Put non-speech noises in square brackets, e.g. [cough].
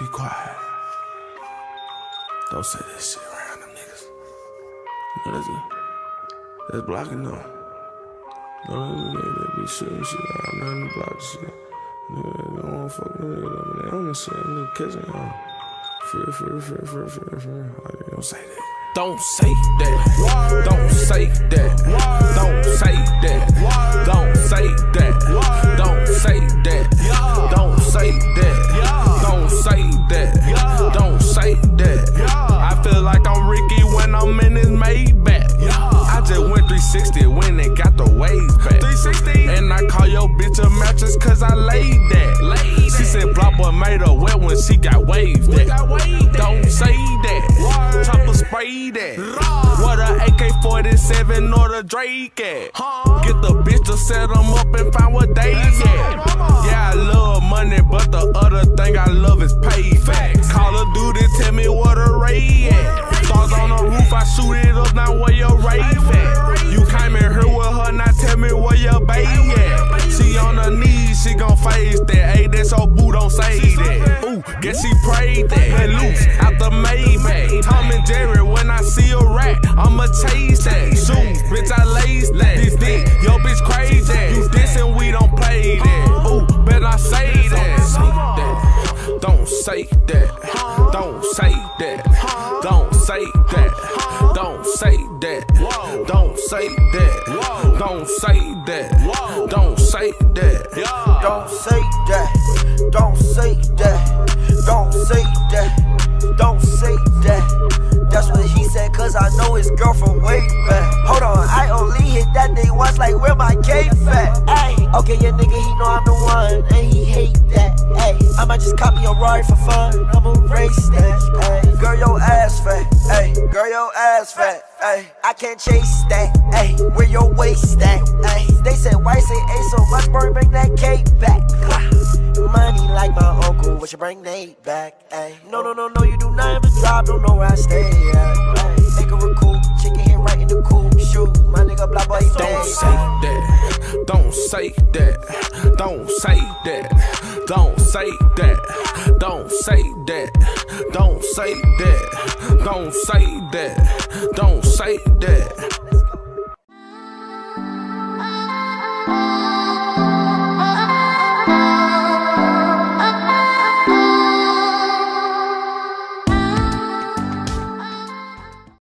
Be quiet. Don't say that shit around them niggas. You know that's, a, that's blocking them. No, them niggas be shooting shit out, nothing to block shit. Nigga, they don't wanna fuck with niggas. They on the shit. Nigga catching y'all. Free, free, free, free, free, free. Like, don't say that. Don't say that. Don't say that. Don't say that. Don't say that. 360 when it got the waves back. 360. And I call your bitch a mattress cause I laid that. She said BlocBoy made her wet when she got waved that. Don't say that. Chopper spray that. What a AK 47 or the Drake at. Get the bitch to set them up and find what they at. Yeah, I love money, but the other thing I love is payback. Call a dude Duty, tell me what a ray at. Stars on the roof, I shoot it up, now where your rave at? You came in here with her, now tell me where your baby at. She on her knees, she gon' face that. Hey, that's so boo, don't say that. Ooh, guess she prayed that. And loose out the Maybach. Tom and Jerry, when I see a rat, I'ma chase that. Shoes, bitch, I lace that. This dick, yo, bitch, crazy. You dissing, we don't play that. Ooh, better not say that. Don't say that. Don't say that. Don't say that. Don't say that. Don't say that. Don't say that. Don't say that. Don't say that. Don't say that. Don't say that. Don't say that. That's what he said, cause I know his girl from way back. Hold on, I only hit that thing once, like where my cape at? Ayy, okay, yeah, nigga, he know I'm the one, and he hate that. I might just copy a Rari for fun, I'ma race that. Ayy, girl, your ass fat. Ayy, girl, your ass fat. Ayy, I can't chase that. Ayy, where your waist at? Ayy, they said, why say A so much, bro, bring that cake back. [laughs] Money like my uncle, what you bring Nate back? Ayy, no, no, no, no, you do nothing but drive, don't know where I stay at. Ayy, make her a cool chicken hit right in the cool shoe. My nigga, blah, boy, Don't say that. Don't say that. Don't say that. Don't say that. Don't say that. Don't say that. Don't say that. Don't say